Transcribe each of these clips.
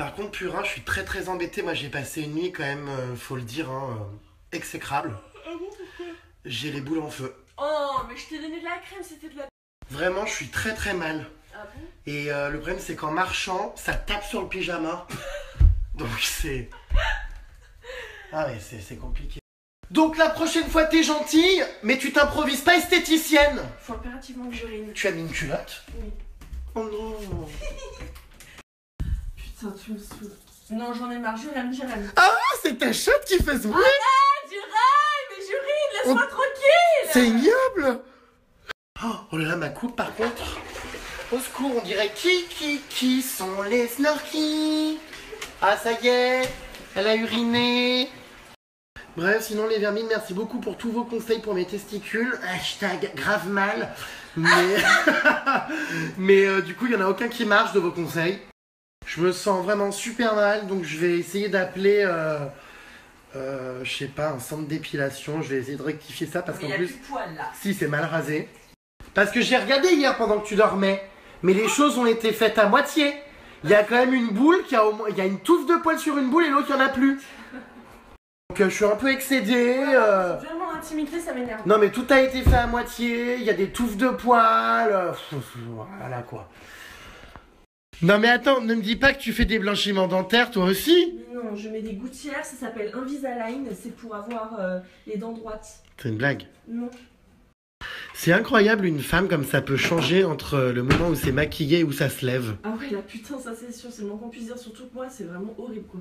Par contre, purin, je suis très très embêté. Moi, j'ai passé une nuit quand même, euh, faut le dire, hein, euh, exécrable. Ah bon, pourquoi? J'ai les boules en feu. Oh, mais je t'ai donné de la crème, c'était de la. Vraiment, je suis très très mal. Ah bon? Et euh, le problème, c'est qu'en marchant, ça tape sur le pyjama. Donc c'est. Ah ouais, c'est c'est compliqué. Donc la prochaine fois, t'es gentille, mais tu t'improvises pas esthéticienne. Faut impérativement que j'urine. Tu as mis une culotte? Oui. Oh non. Putain, tu me saoules. Non, j'en ai marre, j'urine, j'urine. Ah, c'est ta chatte qui fait ce bruit Ah, j'urine, mais j'urine, laisse-moi tranquille C'est ignoble oh, oh là là, ma coupe par contre. Au secours, on dirait qui, qui, qui sont les snorkies? Ah, ça y est, elle a uriné. Bref, sinon les vermines, merci beaucoup pour tous vos conseils pour mes testicules. Hashtag grave mal. Mais, mais euh, du coup, il n'y en a aucun qui marche de vos conseils. Je me sens vraiment super mal, donc je vais essayer d'appeler, euh, euh, je sais pas, un centre d'épilation. Je vais essayer de rectifier ça parce qu'en y a plus... de poils là. Si, c'est mal rasé. Parce que j'ai regardé hier pendant que tu dormais. Mais les choses ont été faites à moitié. Il y a quand même une boule qui a au moins. Il y a une touffe de poils sur une boule et l'autre, il n'y en a plus. Donc euh, je suis un peu excédé. euh. Mon intimité, ça m'énerve. Non, mais tout a été fait à moitié. Il y a des touffes de poils. euh, pff, Voilà quoi. Non, mais attends, ne me dis pas que tu fais des blanchiments dentaires toi aussi. Mais non, je mets des gouttières, ça s'appelle Invisalign, c'est pour avoir euh, les dents droites. C'est une blague. Non. C'est incroyable une femme comme ça peut changer entre le moment où c'est maquillé et où ça se lève. Ah ouais, là putain, ça c'est sûr, c'est le moins qu'on puisse dire, surtout que moi, c'est vraiment horrible quoi.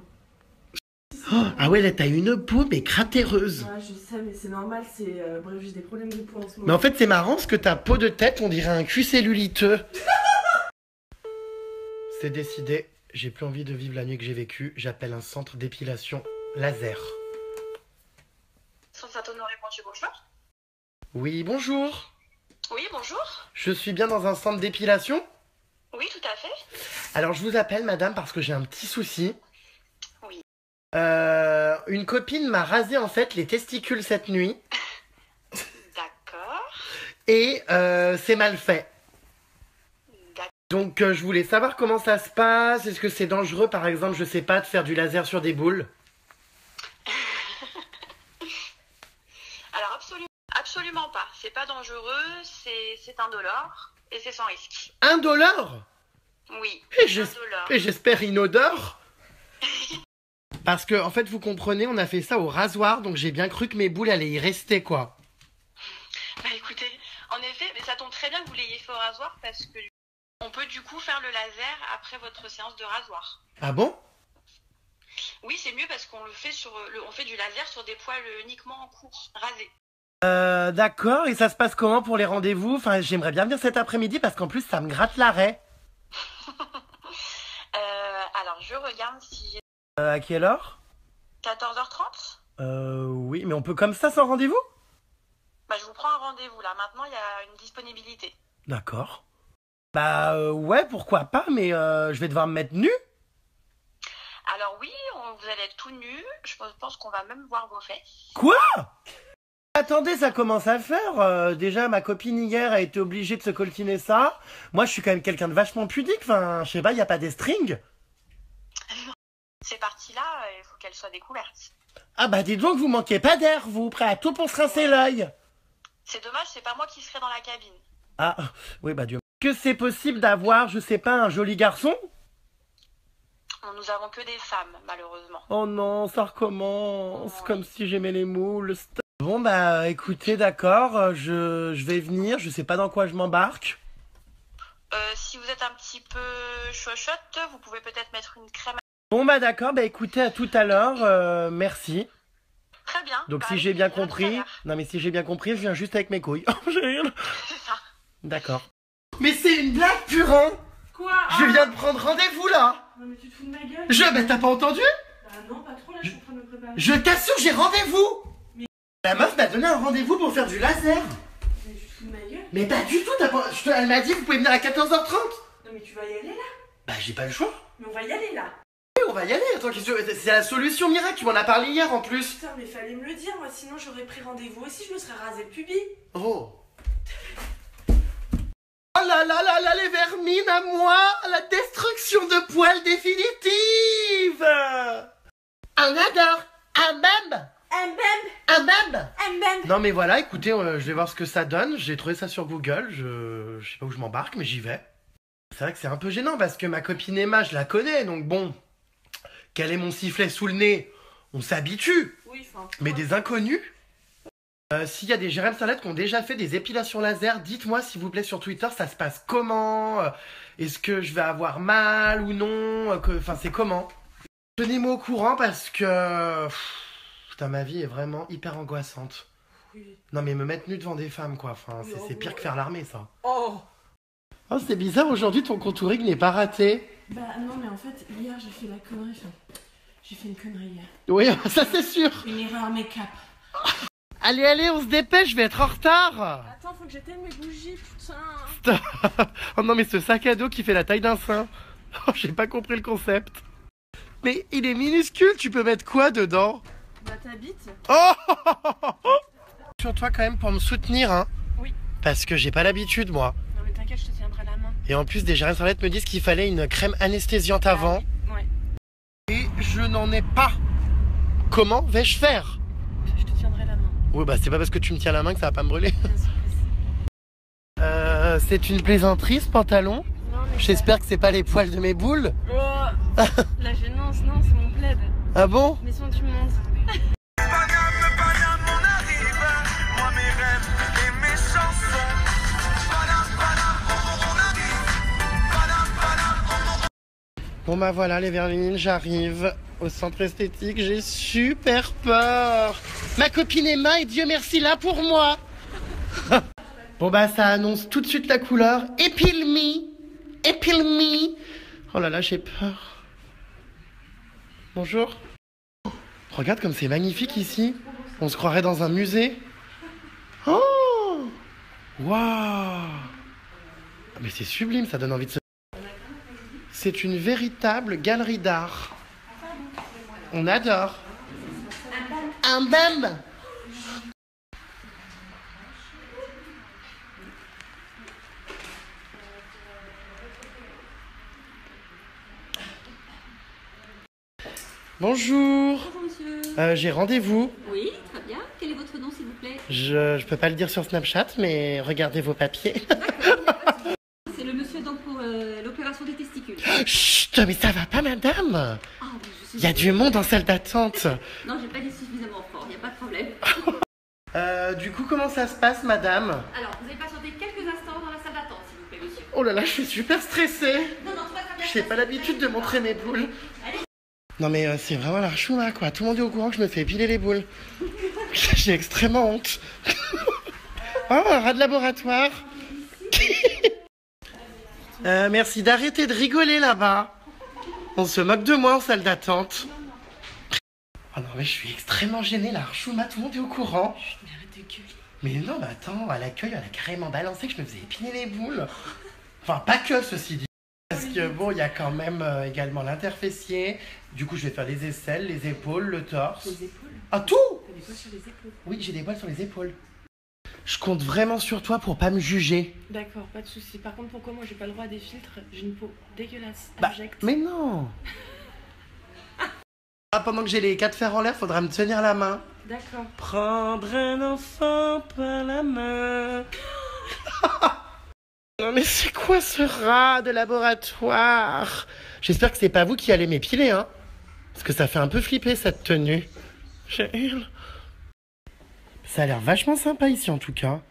Oh, ah ouais, là t'as une peau mais cratéreuse. Ouais, je sais, mais c'est normal, c'est. euh, bref, j'ai des problèmes de peau en ce Mais moment. en fait, c'est marrant parce que ta peau de tête, on dirait un cul celluliteux. c'est décidé. J'ai plus envie de vivre la nuit que j'ai vécue. J'appelle un centre d'épilation laser. Oui, bonjour. Oui, bonjour. Je suis bien dans un centre d'épilation? Oui, tout à fait. Alors, je vous appelle, madame, parce que j'ai un petit souci. Oui. Euh, une copine m'a rasé en fait les testicules cette nuit D'accord. et euh, c'est mal fait. Donc euh, je voulais savoir comment ça se passe. Est-ce que c'est dangereux par exemple, je sais pas, de faire du laser sur des boules? Alors, absolument, absolument pas. C'est pas dangereux, c'est indolore et c'est sans risque. Indolore Oui, et j'espère inodore Parce que en fait vous comprenez, on a fait ça au rasoir, donc j'ai bien cru que mes boules allaient y rester quoi. Bah écoutez, en effet, mais ça tombe très bien que vous l'ayez fait au rasoir parce que on peut du coup faire le laser après votre séance de rasoir. Ah bon? Oui, c'est mieux parce qu'on le fait sur le, on fait du laser sur des poils uniquement en cours, rasés. Euh d'accord, et ça se passe comment pour les rendez-vous? Enfin j'aimerais bien venir cet après-midi parce qu'en plus ça me gratte l'arrêt. Euh, alors, je regarde si Euh, à quelle heure? 14h30. Euh oui, mais on peut comme ça sans rendez-vous? Bah, je vous prends un rendez-vous là. Maintenant, il y a une disponibilité. D'accord. Bah euh, ouais, pourquoi pas, mais euh, je vais devoir me mettre nu Alors oui, on- vous allez être tout nu. Je pense qu'on va même voir vos fesses. Quoi? Attendez, ça commence à faire. euh, déjà, ma copine hier a été obligée de se coltiner ça. Moi, je suis quand même quelqu'un de vachement pudique. Enfin, je sais pas, il y a pas des strings Ces parties-là, il faut qu'elles soient découvertes. Ah bah dis donc, vous manquez pas d'air, vous, prêt à tout pour se rincer l'œil. C'est dommage, c'est pas moi qui serai dans la cabine. Ah, oui, bah Dieu. Que c'est possible d'avoir, je sais pas, un joli garçon? Nous avons que des femmes, malheureusement. Oh non, ça recommence, comme si j'aimais les moules. Bon bah écoutez, d'accord, euh, je, je vais venir, je sais pas dans quoi je m'embarque. Euh, si vous êtes un petit peu chochotte, vous pouvez peut-être mettre une crème. Bon bah d'accord, bah écoutez, à tout à l'heure, euh, merci. Très bien. Donc Bah, si j'ai bien à à compris, non mais si j'ai bien compris, je viens juste avec mes couilles. Ça. D'accord. Mais c'est une blague, purin. Quoi Je Ah viens de prendre rendez-vous là. Non, mais tu te fous de ma gueule. Je, mais t'as pas entendu? Bah non, pas trop là, je suis en train de me préparer. Je t'assure, j'ai rendez-vous. La meuf m'a donné un rendez-vous pour faire du laser. Mais tu te fous de ma gueule. Mais pas du tout, t'as pas... je te- elle m'a dit vous pouvez venir à 14h30 Non, mais tu vas y aller là. Bah j'ai pas le choix. Mais on va y aller là. Oui, on va y aller, attends, c'est la solution miracle, tu m'en as parlé hier en plus. Putain, mais fallait me le dire, moi sinon j'aurais pris rendez-vous aussi, je me serais rasé le pubis. Oh là là là là, les vermines à moi La destruction de poils définitive. On adore Un bam Un bam Un bam Un Non mais voilà, écoutez, euh, je vais voir ce que ça donne. J'ai trouvé ça sur Google, je, je sais pas où je m'embarque, mais j'y vais. C'est vrai que c'est un peu gênant parce que ma copine Emma, je la connais, donc bon, quel est mon sifflet sous le nez On s'habitue, Oui, enfin. mais des inconnus Euh, S'il y a des Jérém Salette qui ont déjà fait des épilations laser, dites-moi s'il vous plaît sur Twitter, ça se passe comment? Euh, Est-ce que je vais avoir mal ou non? Euh, Enfin, c'est comment? Tenez-moi au courant parce que... pff, Putain, ma vie est vraiment hyper angoissante. Oui. Non mais me mettre nu devant des femmes quoi, enfin c'est- oh, pire ouais. que faire l'armée ça. Oh Oh c'est bizarre aujourd'hui ton contouring n'est pas raté. Bah non, mais en fait, hier j'ai fait la connerie. Enfin, j'ai fait une connerie hier. Oui ça c'est sûr. Une erreur make-up. Allez allez on se dépêche, je vais être en retard. Attends, faut que j'éteigne mes bougies, putain. oh non mais ce sac à dos qui fait la taille d'un sein. Oh j'ai pas compris le concept. Mais il est minuscule, tu peux mettre quoi dedans? Bah t'habites Oh Sur toi quand même pour me soutenir hein. Oui. Parce que j'ai pas l'habitude moi. Non mais t'inquiète, je te tiendrai la main. Et en plus des Jérém Salette me disent qu'il fallait une crème anesthésiante avant. Ouais. Et je n'en ai pas. Comment vais-je faire Je te tiendrai la main. Oui, bah c'est pas parce que tu me tiens la main que ça va pas me brûler. Euh, c'est une plaisanterie ce pantalon. Mais. J'espère que c'est pas les poils de mes boules. Oh La gênance, non, c'est mon plaid. Ah bon Maison du monde. Bon bah voilà les vermines, j'arrive au centre esthétique, j'ai super peur. Ma copine Emma est Dieu merci là pour moi. bon bah ça annonce tout de suite la couleur. Épile me. Oh là là j'ai peur. Bonjour. Regarde comme c'est magnifique ici. On se croirait dans un musée. Oh Waouh Mais c'est sublime, ça donne envie de se... C'est une véritable galerie d'art. On adore. Un bam Bonjour. Bonjour monsieur. Euh, J'ai rendez-vous. Oui, très bien. Quel est votre nom s'il vous plaît? Je, je peux pas le dire sur Snapchat, mais regardez vos papiers. C'est le monsieur donc pour euh, l'opération des testicules. Chut, mais ça va pas, madame. Ah. Il y a du monde en salle d'attente. Non, j'ai pas dit suffisamment fort, il n'y a pas de problème. Euh, du coup, comment ça se passe, madame? Alors, vous allez patienter quelques instants dans la salle d'attente s'il vous plaît monsieur. Oh là là, je suis super stressée. Non, non, très bien. J'ai pas l'habitude de montrer mes boules. Non mais euh, c'est vraiment la là quoi. Tout le monde est au courant que je me fais épiler les boules. J'ai extrêmement honte. oh, un rat de laboratoire. Euh, merci d'arrêter de rigoler là-bas. On se moque de moi en salle d'attente. Oh non mais je suis extrêmement gênée là. Chouma, tout le monde est au courant. Mais arrête de gueuler. Mais non, mais attends, à l'accueil, elle a carrément balancé que je me faisais épiler les boules. Enfin, pas que, ceci dit. Parce que bon, il y a quand même euh, également l'interfessier. Du coup, je vais faire les aisselles, les épaules, le torse. Les épaules Ah, tout T'as des poils sur les épaules. Oui, j'ai des poils sur les épaules. Je compte vraiment sur toi pour pas me juger. D'accord, pas de soucis. Par contre, pourquoi moi j'ai pas le droit à des filtres? J'ai une peau dégueulasse, Bah, abjecte. mais non ah, Pendant que j'ai les quatre fers en l'air, faudra me tenir la main. D'accord. Prendre un enfant par la main. non mais c'est quoi ce rat de laboratoire? J'espère que c'est pas vous qui allez m'épiler, hein Parce que ça fait un peu flipper cette tenue. Je hurle. Ça a l'air vachement sympa ici en tout cas.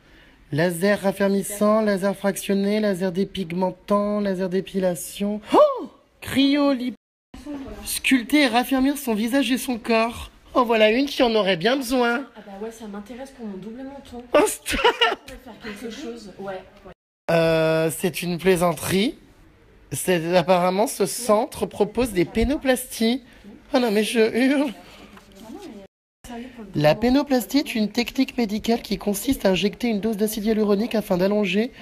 Laser raffermissant, laser fractionné, laser dépigmentant, laser d'épilation. Oh Cryolip. Sculpter et raffermir son visage et son corps. En voilà une qui en aurait bien besoin. Ah bah ouais, ça m'intéresse pour mon double menton. Oh, stop faire quelque chose. Ouais. ouais. Euh, c'est une plaisanterie. C'est apparemment ce centre propose des pénoplasties. Oh non mais je hurle. La pénoplastie est une technique médicale qui consiste à injecter une dose d'acide hyaluronique afin d'allonger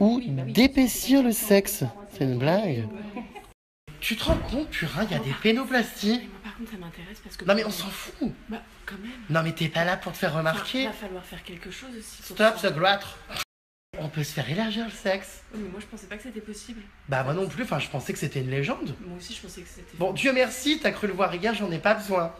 ou d'épaissir le sexe. C'est une blague. Tu te rends compte, purin, il y a des pénoplasties. Mais moi, par contre, ça m'intéresse parce que. Non mais on s'en fout. Bah, quand même. Non mais t'es pas là pour te faire remarquer. Il va falloir faire quelque chose aussi. Stop ce grattre. On peut se faire élargir le sexe. Oui, mais moi je pensais pas que c'était possible. Bah moi non plus, enfin je pensais que c'était une légende. Moi aussi je pensais que c'était. Bon, Dieu merci, t'as cru le voir hier, j'en ai pas besoin.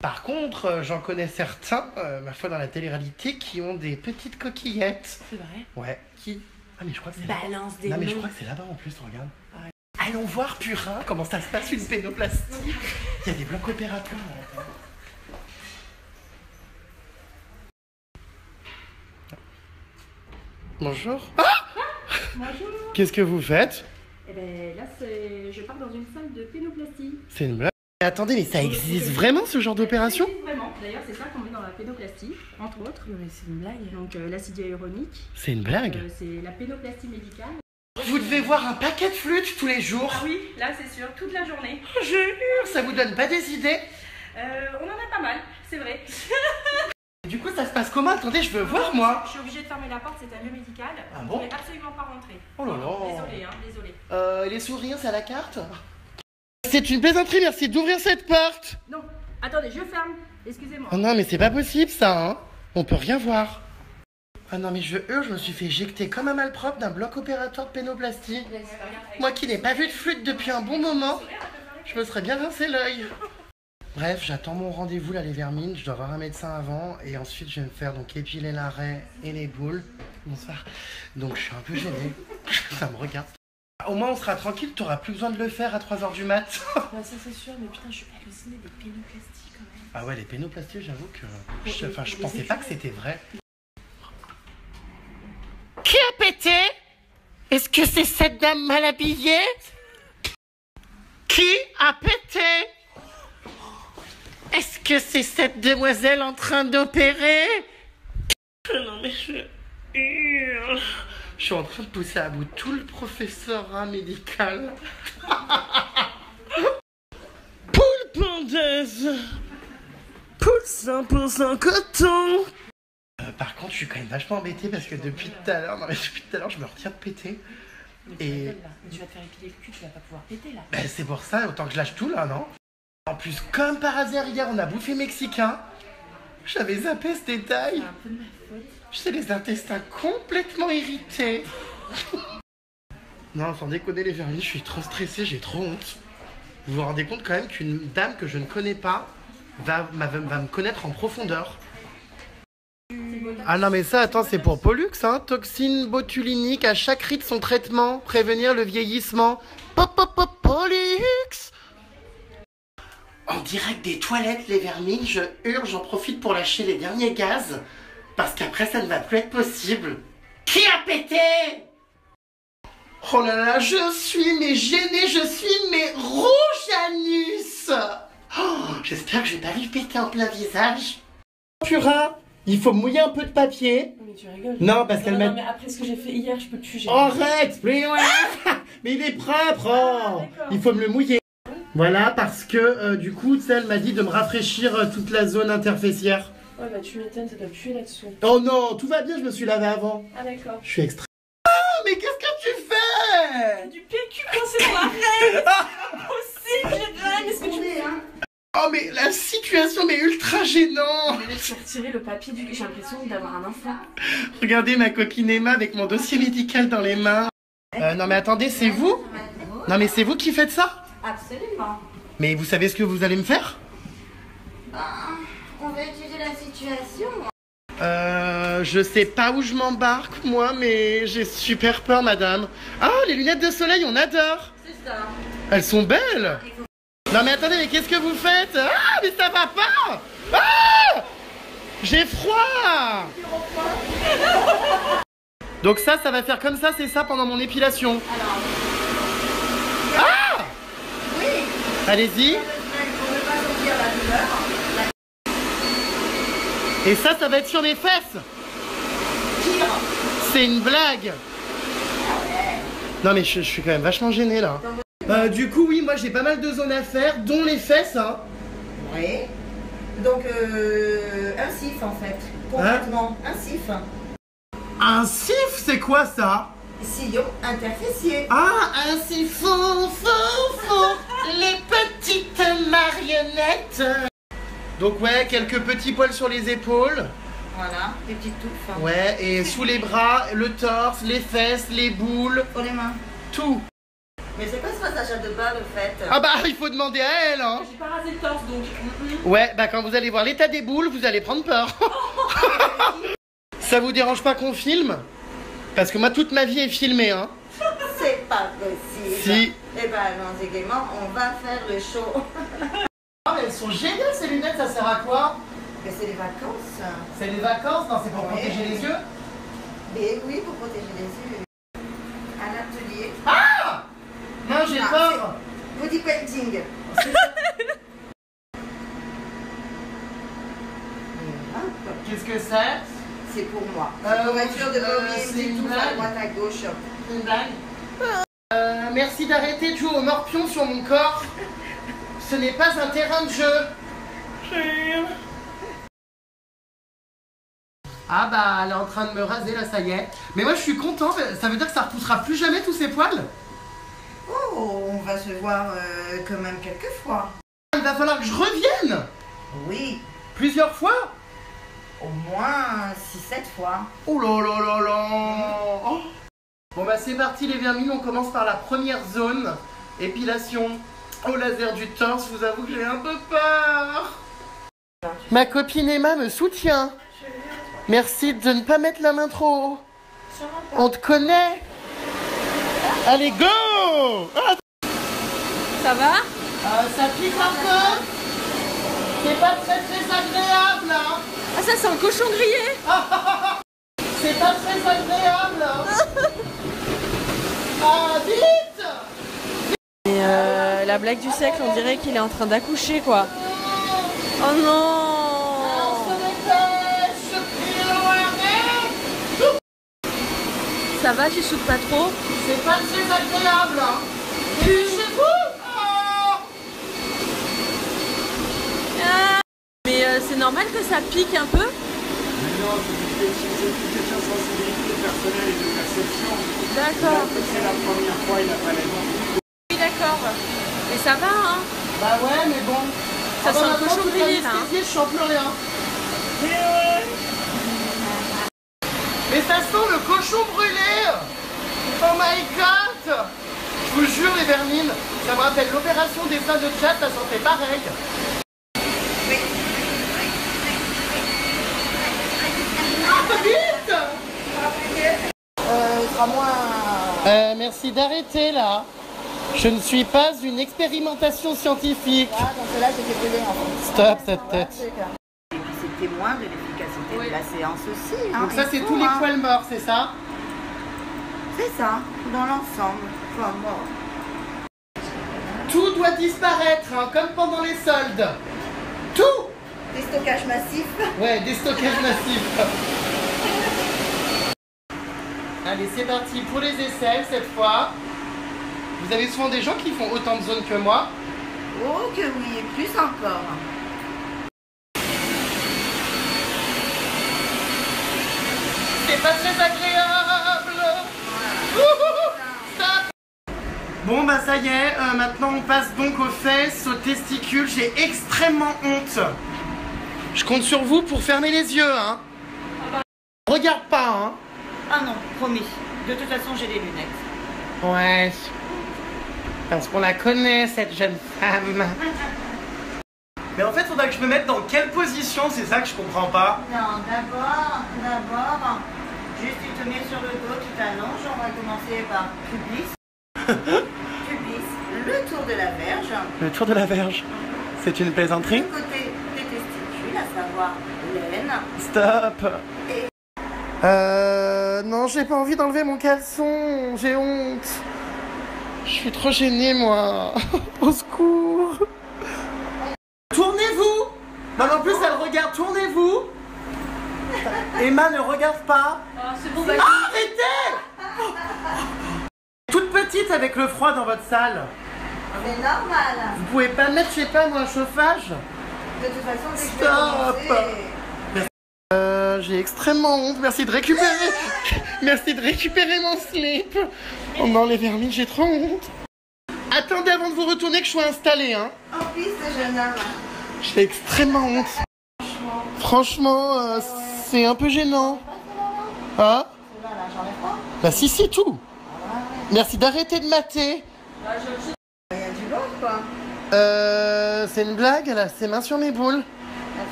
Par contre, euh, j'en connais certains, euh, ma foi dans la télé-réalité, qui ont des petites coquillettes. C'est vrai? Ouais. Qui? Ah mais je crois que c'est là. Balance des Non mais je noms. crois que c'est là-bas en plus, regarde. Ouais. Allons voir Purin comment ça se passe une pénoplastie. Il y a des blocs opératoires. là. Bonjour. Ah Bonjour. Qu'est-ce que vous faites? Eh ben là, c'est... je pars dans une salle de pénoplastie. C'est une blague. Mais attendez, mais ça existe vraiment ce genre d'opération? Vraiment. D'ailleurs, c'est ça qu'on met dans la pénoplastie, entre autres. Non, mais c'est une blague. Donc euh, l'acide hyaluronique, C'est une blague? euh, c'est la pénoplastie médicale. Vous devez voir un paquet de flûtes tous les jours. Ah oui, là c'est sûr, toute la journée. Je jure, ça vous donne pas des idées Euh, on en a pas mal, c'est vrai. Du coup, ça se passe comment? Attendez, je veux voir moi. Je suis obligée de fermer la porte, c'est un lieu médical. Ah bon? Pouvez absolument pas rentrer. Oh là là. Désolée, hein, désolée. Euh, les sourires, c'est à la carte? C'est une plaisanterie, merci d'ouvrir cette porte. Non, attendez, je ferme. Excusez-moi. Oh non, mais c'est pas possible ça, hein. On peut rien voir. Ah non, mais je hurle, je me suis fait éjecter comme un malpropre d'un bloc opératoire de pénoplastie. Moi qui n'ai pas vu de flûte depuis un bon moment, je me serais bien rincé l'œil. Bref, j'attends mon rendez-vous là, les vermines. Je dois voir un médecin avant et ensuite je vais me faire donc épiler l'arrêt et les boules. Bonsoir. Donc je suis un peu gêné. Ça me regarde. Au moins on sera tranquille, t'auras plus besoin de le faire à 3h du mat. Bah, ça, c'est sûr, mais putain, je suis hallucinée des pénoplasties quand même. Ah ouais, les pénoplasties, j'avoue que. Je, enfin, je pensais pas que c'était vrai. Qui a pété? Est-ce que c'est cette dame mal habillée? Qui a pété? Est-ce que c'est cette demoiselle en train d'opérer? Non mais je. Je suis en train de pousser à bout tout le professorat médical. Poule pendeuse Poule 100% coton Euh, Par contre, je suis quand même vachement embêté parce que depuis tout à l'heure, non mais depuis tout à l'heure, je me retiens de péter. Et Là, tu vas te faire épiler le cul, tu vas pas pouvoir péter là. ben, c'est pour ça, autant que je lâche tout là, non? En plus, comme par hasard, hier, on a bouffé mexicain. J'avais zappé ce détail. C'est un peu de ma faute. J'ai les intestins complètement irrités. non, sans déconner les vernis, je suis trop stressé, j'ai trop honte. Vous vous rendez compte quand même qu'une dame que je ne connais pas va me connaître en profondeur. Ah non mais ça, attends, c'est pour Pollux, hein Toxine botulinique à chaque rite son traitement, prévenir le vieillissement. Pop, pop, pop, Pollux En direct des toilettes, les vermines, je hurle, j'en profite pour lâcher les derniers gaz. Parce qu'après, ça ne va plus être possible. Qui a pété? Oh là là, je suis mais gênée, je suis mais rouge Oh, J'espère que je vais pas lui péter en plein visage. Purin, il faut mouiller un peu de papier. Mais tu rigoles. Non, parce qu'elle m'a... non, mais après ce que j'ai fait hier, je peux plus. j'ai- Arrête Mais ouais Mais il est propre oh. d'accord. Il faut me le mouiller. Voilà, parce que euh, du coup, elle m'a dit de me rafraîchir euh, toute la zone interfessière. Ouais, bah tu m'étonnes, ça doit puer là-dessous. Oh non, tout va bien, je me suis lavé avant. Ah, d'accord. Je suis extrêmement... Oh, mais qu'est-ce que tu fais? Du PQ coincé dans l'arrêt Aussi, Gérald Est-ce que tu Oh, mais la situation m'est ultra gênante Je vais retirer le papier du. J'ai l'impression d'avoir un enfant. Regardez ma coquine Emma avec mon dossier médical dans les mains. Euh, non mais attendez, c'est vous? Non mais c'est vous qui faites ça? Absolument. Mais vous savez ce que vous allez me faire? On va étudier la situation. Euh, je sais pas où je m'embarque, moi, mais j'ai super peur, madame. Ah, les lunettes de soleil, on adore. C'est ça. Elles sont belles. Non mais attendez, mais qu'est-ce que vous faites? Ah, mais ça va pas. Ah J'ai froid. Donc ça, ça va faire comme ça, c'est ça, pendant mon épilation. Ah! Oui. Allez-y. On ne pas sentir la douleur. Et ça, ça va être sur mes fesses. C'est une blague Non mais je, je suis quand même vachement gêné là. Euh, du coup oui, moi j'ai pas mal de zones à faire, dont les fesses hein. Oui. Donc, euh, un sif en fait. Complètement. un sif. Un sif, c'est quoi ça? Sillon interfessier. Ah, un siphon, faux, faux, les petites marionnettes. Donc ouais, quelques petits poils sur les épaules. Voilà. Des petites touffes. Ouais, et sous les bras, le torse, les fesses, les boules, Pour les mains. tout. Mais c'est quoi ce passage à deux balles, au fait Ah bah, il faut demander à elle, hein. J'ai pas rasé le torse donc. Ouais, bah quand vous allez voir l'état des boules, vous allez prendre peur. Ça vous dérange pas qu'on filme? Parce que moi, toute ma vie est filmée, hein. C'est pas possible. Si. Eh ben, allons-y gaiement, on va faire le show. Ah, mais elles sont géniales ces lunettes, ça sert à quoi? Mais c'est les vacances. C'est les vacances? Non, c'est pour Ouais. protéger les yeux? Mais oui, pour protéger les yeux. Un atelier. Non, j'ai Ah, peur Body painting. Qu'est-ce que c'est? C'est pour moi. Euh, C'est pour être de euh, petite une touffe à droite à gauche. Une blague? Euh, merci d'arrêter de jouer au morpion sur mon corps. Ce n'est pas un terrain de jeu. Ah bah, elle est en train de me raser là, ça y est. Mais moi, je suis content. Ça veut dire que ça repoussera plus jamais tous ces poils Oh, on va se voir euh, quand même quelques fois. Il va falloir que je revienne Oui, plusieurs fois. au moins 6-7 fois. Oh là là là là Oh. Bon bah c'est parti les vermines, on commence par la première zone. Épilation au laser du torse, je vous avoue que j'ai un peu peur. Ma copine Emma me soutient. Merci de ne pas mettre la main trop haut. On te connaît. Allez, go Ah, Ça va? Euh, Ça pique un peu. C'est pas très très agréable. hein. Ah ça c'est un cochon grillé C'est pas très agréable. Ah, vite la blague du siècle, on dirait qu'il est en train d'accoucher quoi. Oh non Ça va, tu souffles pas trop? C'est pas très agréable. hein. Et chez vous? Oh Mais euh, c'est normal que ça pique un peu? Non, c'est une sensibilité personnelle et de perception. D'accord. C'est la première fois, il a pas d'accord. Et ça va hein Bah ouais, mais bon. Ça Ah bah sent le cochon grillé, là, hein. Je sens plus rien. Mais ça sent le cochon brûlé Oh my god Je vous jure les vermines, ça me rappelle l'opération des seins de chat, ça sentait pareil. Ah, vite Euh, moins. Euh, merci d'arrêter là. Je ne suis pas une expérimentation scientifique. Ah, dans cela, j'ai fait en fait. Stop cette tête. Et puis c'est témoin de l'efficacité de la séance aussi. Hein, Donc ça c'est tous les hein. poils morts, c'est ça? C'est ça, dans l'ensemble. Enfin, bon. Tout doit disparaître, hein, comme pendant les soldes. Tout Des stockages massifs. Ouais, des stockages massifs. Allez, c'est parti pour les aisselles cette fois. Vous avez souvent des gens qui font autant de zones que moi. Oh que oui, et plus encore. C'est pas très agréable. Bon bah ça y est, euh, maintenant on passe donc aux fesses, aux testicules. J'ai extrêmement honte. Je compte sur vous pour fermer les yeux, hein. Regarde pas, hein. Ah non, promis. De toute façon, j'ai des lunettes. Ouais. Parce qu'on la connaît, cette jeune femme. Mais en fait, faudra que je me mette dans quelle position C'est ça que je comprends pas. Non, d'abord, d'abord, juste tu te mets sur le dos, tu t'allonges. On va commencer par pubis. pubis, le tour de la verge, Le tour de la verge. C'est une le plaisanterie côté des testicules, à savoir l'aine. Stop. Euh. Non, j'ai pas envie d'enlever mon caleçon. J'ai honte. Je suis trop gênée, moi. Au secours. Tournez-vous. Non, mais en plus, elle regarde. Tournez-vous. Emma ne regarde pas. Ah, c'est bon, bah, Arrêtez Toute petite avec le froid dans votre salle. C'est normal. Vous pouvez pas mettre, je sais pas moi, un chauffage De toute façon, dès que je vais Stop. Euh, j'ai extrêmement honte. Merci de récupérer. Merci de récupérer mon slip. Oh non, les vermines, j'ai trop honte. Attendez avant de vous retourner que je sois installée, hein. En piste, jeune homme. J'ai extrêmement honte. Franchement, euh, c'est un peu gênant. Hein? J'enlève pas. Bah si, si, tout. Merci d'arrêter de mater. Il y a du bord, quoi. Euh, c'est une blague, elle a ses mains sur mes boules.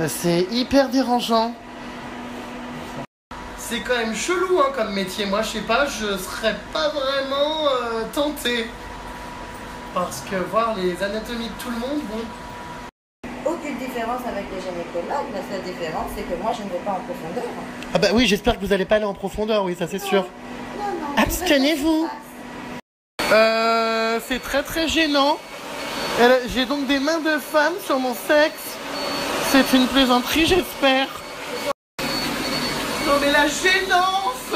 Euh, C'est hyper dérangeant. C'est quand même chelou hein, comme métier. Moi, je sais pas, je serais pas vraiment euh, tenté. Parce que voir les anatomies de tout le monde, bon. Aucune différence avec les gynécologues. La seule différence, c'est que moi, je ne vais pas en profondeur. Ah bah oui, j'espère que vous allez pas aller en profondeur, oui, ça c'est sûr. Non, non. Abstenez-vous. Euh, c'est très très gênant. Elle- J'ai donc des mains de femme sur mon sexe. C'est une plaisanterie, j'espère. Non mais la gênance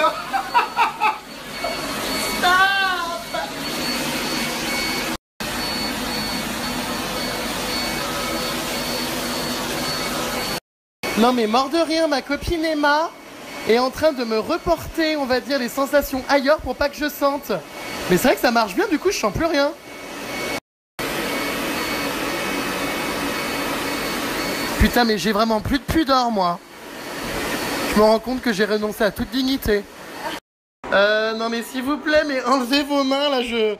Stop Non mais mort de rire, ma copine Emma est en train de me reporter, on va dire, les sensations ailleurs pour pas que je sente. Mais c'est vrai que ça marche bien, du coup je sens plus rien. Putain, mais j'ai vraiment plus de pudeur, moi. Je me rends compte que j'ai renoncé à toute dignité. Euh, non mais s'il vous plaît, mais enlevez vos mains, là, je...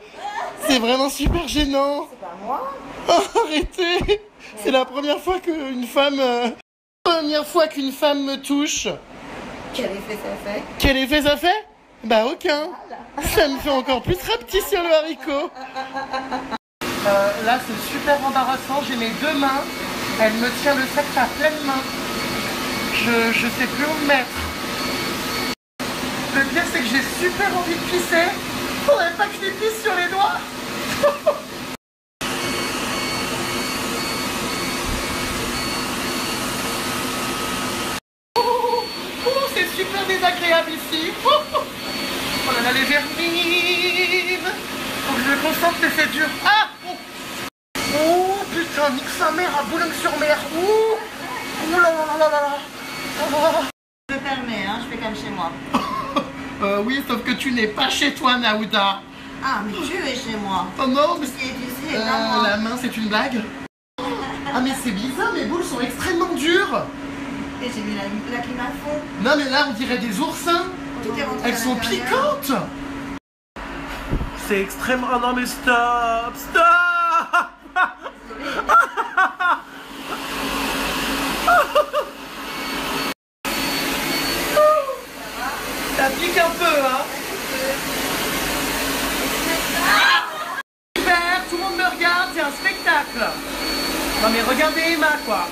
C'est vraiment super gênant. C'est pas moi. Oh, arrêtez C'est la première fois qu'une femme... euh, Première fois qu'une femme me touche. Quel effet ça fait? Quel effet ça fait? Bah aucun. Ça me fait encore plus rapetisser le haricot. Euh, là c'est super embarrassant, j'ai mes deux mains. Elle me tient le sac à pleine main. Je, je sais plus où me mettre. Le pire c'est que j'ai super envie de pisser. Faudrait pas que je pisse sur les doigts. Oh, oh, c'est super désagréable ici. Oh, oh. Là là, les vermines Faut que je me concentre, c'est dur. Ah putain, nique sa mère à Boulogne-sur-Mer. Ouh Ouh là là là là là Ah. Je me permets, hein, je fais comme chez moi. Euh, oui, sauf que tu n'es pas chez toi, Naouda. Ah, mais tu es chez moi. Oh non, mais Ce qui est ici est Euh, moi. la main, c'est une blague Ah, mais c'est bizarre, mes boules sont extrêmement dures. Et j'ai mis la, la clim à fond. Non, mais là, on dirait des oursins. Tout est rentré Elles à sont piquantes C'est extrêmement... Oh non mais stop Stop Ça pique un peu, hein Super, tout le monde me regarde, c'est un spectacle Non mais regardez Emma, quoi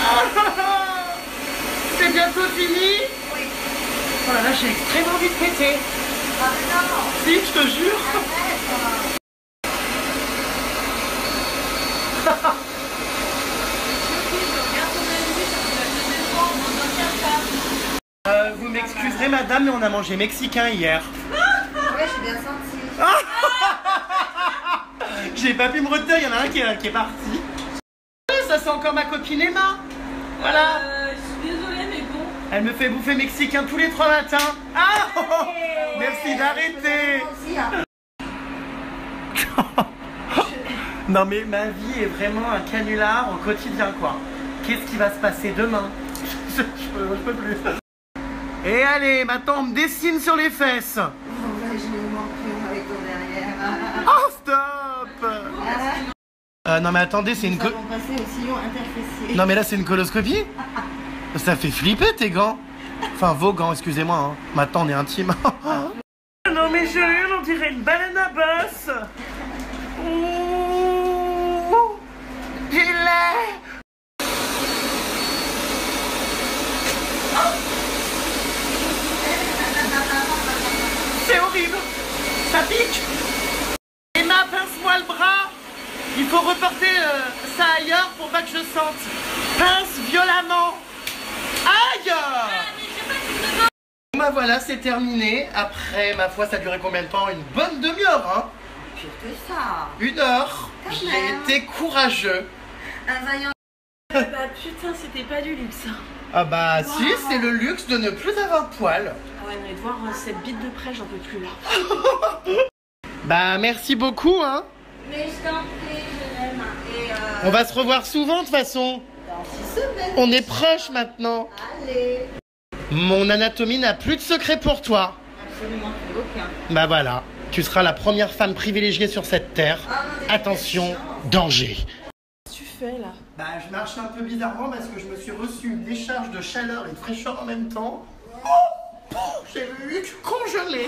C'est bientôt fini? Oui. Oh là là, j'ai extrêmement envie de péter. Ah, non. Si, je te jure. Euh, vous m'excuserez madame, mais on a mangé mexicain hier. Ouais, j'ai bien senti. J'ai pas pu me retenir, il y en a un qui est, qui est parti. Oui, Ça c'est encore ma copine Emma. Voilà. Euh, je suis désolée, mais bon. Elle me fait bouffer mexicain tous les trois matins. Ah Merci d'arrêter. Hein. Non mais ma vie est vraiment un canular au quotidien quoi. Qu'est-ce qui va se passer demain je, je peux, je peux plus. Et allez, maintenant on me dessine sur les fesses. Oh, ouais, je manque avec ton derrière. Oh stop Ah, Euh, Non mais attendez, c'est une... Co- au. Non mais là c'est une coloscopie Ça fait flipper tes gants Enfin vos gants, excusez-moi. Hein. Maintenant on est intime. non mais j'ai rien, on dirait une baleine à bosse Ouh Gilet C'est horrible Ça pique Emma, pince-moi le bras Il faut reporter euh, ça ailleurs pour pas que je sente. Pince violemment Aïe Bah voilà, c'est terminé. Après, ma foi, ça a duré combien de temps? Une bonne demi-heure, hein? Pire que ça. Une heure. J'ai été courageux. Un vaillant. Bah putain, c'était pas du luxe. hein. Ah bah si, c'est le luxe de ne plus avoir de poils. Ah ouais, mais de voir euh, cette bite de près, j'en peux plus là. Bah merci beaucoup, hein. Mais je t'en prie, je l'aime. Et euh, On va se revoir souvent de toute façon. dans six semaines. On est proches maintenant. Allez. Mon anatomie n'a plus de secret pour toi. Absolument plus aucun. Bah voilà, tu seras la première femme privilégiée sur cette terre. Ah, mais Attention, danger. Fais là Bah je marche un peu bizarrement parce que je me suis reçu une décharge de chaleur et de fraîcheur en même temps. Oh, oh, J'ai eu du congelé.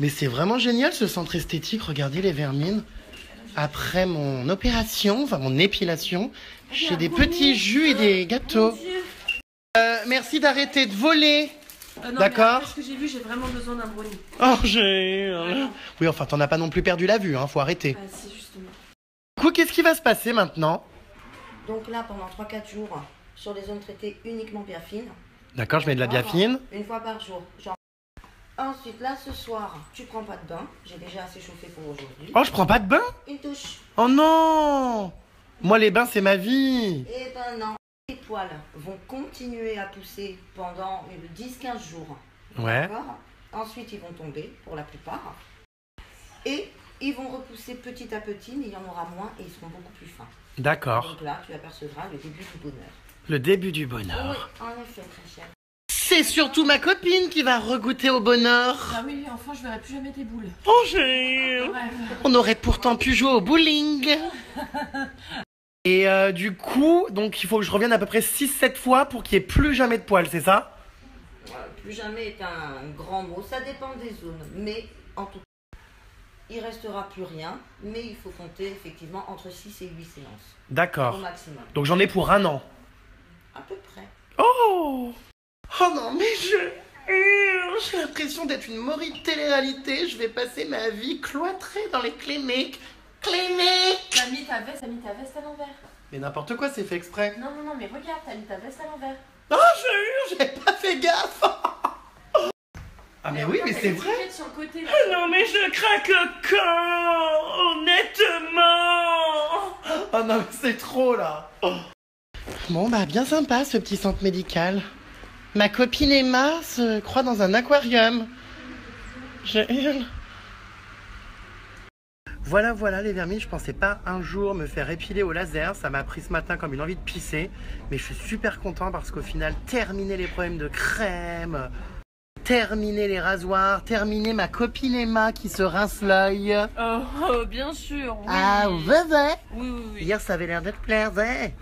Mais c'est vraiment génial ce centre esthétique, regardez les vermines. Après mon opération, enfin mon épilation, j'ai des petits jus et des gâteaux. Euh, merci d'arrêter de voler. Euh, D'accord. mais après ce que j'ai vu, j'ai vraiment besoin d'un brownie. Oh, j'ai... Oui, enfin, t'en as pas non plus perdu la vue, hein, faut arrêter. Ah, coup, qu'est-ce qui va se passer maintenant Donc là, pendant 3-4 jours, sur des zones traitées uniquement bien fines. D'accord, je mets de la biafine. Une fois par jour. Genre. Ensuite, là, ce soir, tu prends pas de bain. J'ai déjà assez chauffé pour aujourd'hui. Oh, je prends pas de bain Une touche. Oh non Moi, les bains, c'est ma vie. Eh ben non. Les poils vont continuer à pousser pendant euh, 10-15 jours. Ouais. Ensuite, ils vont tomber pour la plupart. Et ils vont repousser petit à petit, mais il y en aura moins et ils seront beaucoup plus fins. D'accord. Donc là, tu apercevras le début du bonheur. Le début du bonheur. Oui, en effet, très cher. C'est surtout ma copine qui va regoûter au bonheur. Ah oui, enfin, je verrai plus jamais tes boules. Oh, j'ai... On aurait pourtant pu jouer au bowling. Et euh, du coup, donc il faut que je revienne à peu près 6-7 fois pour qu'il n'y ait plus jamais de poils, c'est ça? Plus jamais est un grand mot, ça dépend des zones. Mais en tout cas, il restera plus rien. Mais il faut compter effectivement entre 6 et 8 séances au D'accord. maximum. Donc j'en ai pour un an. À peu près. Oh Oh non, mais je... J'ai l'impression d'être une morue de télé-réalité. Je vais passer ma vie cloîtrée dans les cliniques. Cliniques T'as mis ta veste, t'as mis ta veste à l'envers. Mais n'importe quoi, c'est fait exprès. Non, non, non, mais regarde, t'as mis ta veste à l'envers. Oh, j'ai eu, j'ai pas fait gaffe Ah mais oui, mais c'est vrai sur le côté, là. Non mais je craque le corps, honnêtement Oh non mais c'est trop là Bon bah bien sympa ce petit centre médical. Ma copine Emma se croit dans un aquarium. Je hurle. Voilà, voilà les vermines, je pensais pas un jour me faire épiler au laser, ça m'a pris ce matin comme une envie de pisser, mais je suis super content parce qu'au final, terminer les problèmes de crème, terminer les rasoirs, terminer ma copine Emma qui se rince l'œil. Oh, oh, bien sûr. Oui. Ah, ouais. Oui, oui, oui. Hier, ça avait l'air d'être plaire, ouais.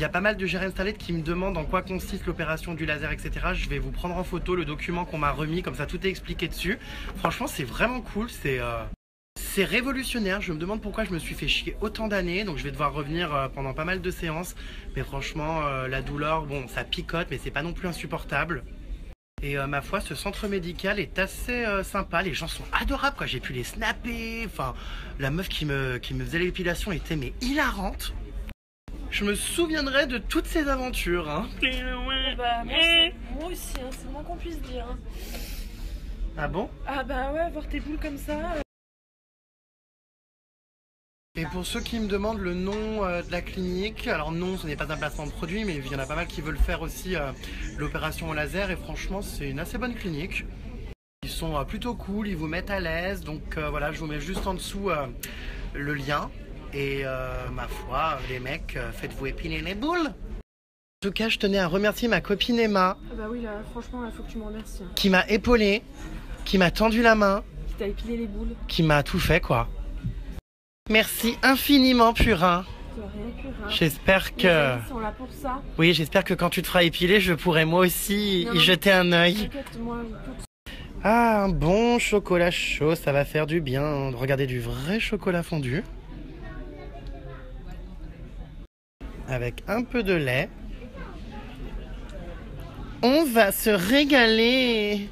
Il y a pas mal de gérants installés qui me demandent en quoi consiste l'opération du laser, etc. Je vais vous prendre en photo le document qu'on m'a remis, comme ça tout est expliqué dessus. Franchement, c'est vraiment cool, c'est euh, c'est révolutionnaire. Je me demande pourquoi je me suis fait chier autant d'années, donc je vais devoir revenir euh, pendant pas mal de séances. Mais franchement, euh, la douleur, bon, ça picote, mais c'est pas non plus insupportable. Et euh, ma foi, ce centre médical est assez euh, sympa. Les gens sont adorables, quoi. J'ai pu les snapper. Enfin, la meuf qui me, qui me faisait l'épilation était mais hilarante. Je me souviendrai de toutes ces aventures. Hein. Bah, moi, moi aussi, hein, c'est le moins qu'on puisse dire. hein. Ah bon? Ah bah ouais, voir tes boules comme ça. euh, Et pour ceux qui me demandent le nom euh, de la clinique, alors non, ce n'est pas un placement de produit, mais il y en a pas mal qui veulent faire aussi euh, l'opération au laser. Et franchement, c'est une assez bonne clinique. Ils sont euh, plutôt cool, ils vous mettent à l'aise. Donc voilà, je vous mets juste en dessous le lien. Et ma foi, les mecs, faites-vous épiler les boules. En tout cas, je tenais à remercier ma copine Emma, Ah bah oui, là, franchement, là, faut que tu me remercies. hein. qui m'a épaulé, qui m'a tendu la main, Qui t'a épilé les boules. qui m'a tout fait, quoi. Merci infiniment, Purin. J'espère que... amis sont là pour ça. Oui, j'espère que quand tu te feras épiler, je pourrai moi aussi Non, y jeter un œil. Ah, un bon chocolat chaud, ça va faire du bien de regarder du vrai chocolat fondu. Avec un peu de lait. On va se régaler.